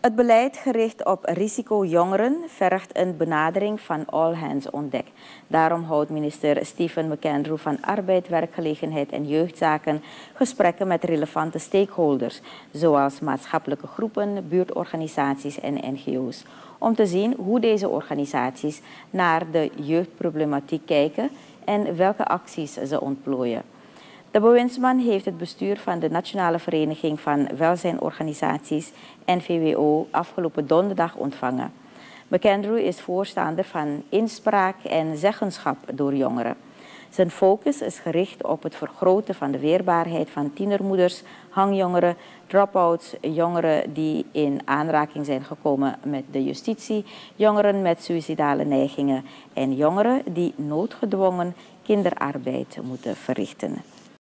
Het beleid gericht op risicojongeren vergt een benadering van all hands on deck. Daarom houdt minister Stephen McAndrew van Arbeid, Werkgelegenheid en Jeugdzaken gesprekken met relevante stakeholders, zoals maatschappelijke groepen, buurtorganisaties en NGO's, om te zien hoe deze organisaties naar de jeugdproblematiek kijken en welke acties ze ontplooien. De bewindsman heeft het bestuur van de Nationale Vereniging van Welzijnorganisaties, NVWO, afgelopen donderdag ontvangen. McAndrew is voorstander van inspraak en zeggenschap door jongeren. Zijn focus is gericht op het vergroten van de weerbaarheid van tienermoeders, hangjongeren, drop-outs, jongeren die in aanraking zijn gekomen met de justitie, jongeren met suïcidale neigingen en jongeren die noodgedwongen kinderarbeid moeten verrichten.